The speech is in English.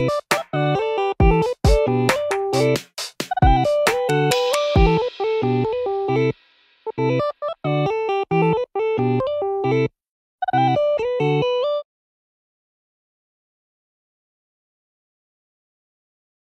you